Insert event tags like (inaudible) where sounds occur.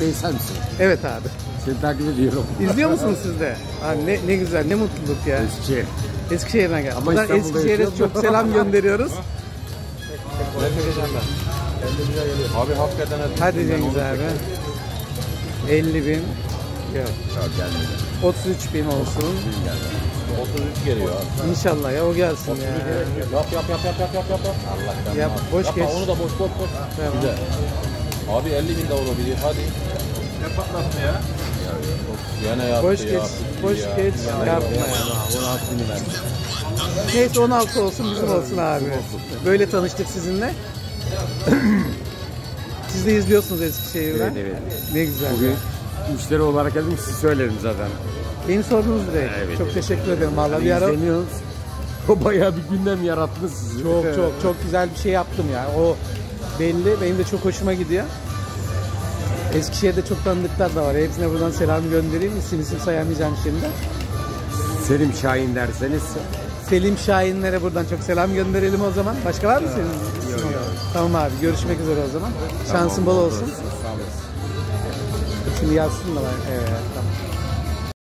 Bey sen misin? Evet abi. Seni takip ediyorum. İzliyor musunuz siz de? Ha, ne, ne güzel, ne mutluluk ya. Eski. Eskişehir'den geldim. Ama Buradan Eskişehir'e çok selam gönderiyoruz. (laughs) Abi hakikaten et. Hadi Cengiz abi. 50 bin. Yok. Yok gelmedi. 33 bin olsun. 33 geliyor abi. İnşallah ya o gelsin ya. Yap yap yap yap yap yap yap. Allah Yap, boş geç. onu da boş boş boş. Tamam. Güzel. Abi 50 bin de olabilir hadi. Ne patlattı ya? Gene yaptı Boş ya. geç, boş Ya. geç, yapma ya. Bunu hakkını ver. Neyse 16 olsun bizim olsun abi. Böyle tanıştık sizinle. (clears throat) Siz de izliyorsunuz Eskişehir'den. Evet, evet. Ne güzel. Bugün müşteri olarak geldim sizi söylerim zaten. Beni sordunuz direkt. Evet, çok evet. teşekkür ederim. Vallahi bir ara İzleniyoruz. (laughs) Bayağı bir gündem yarattınız sizi. çok (laughs) çok çok güzel bir şey yaptım ya. O belli. Benim de çok hoşuma gidiyor. Eskişehir'de çok tanıdıklar da var. Hepsine buradan selam göndereyim. İsim isim sayamayacağım şimdi. Selim Şahin derseniz Selim Şahinlere buradan çok selam gönderelim o zaman. Başka var mı senin? isim olarak? Tamam abi. Görüşmek üzere o zaman. Şansın bol olsun. Sağ olasın. Şimdi yazsın da ben. Evet tamam.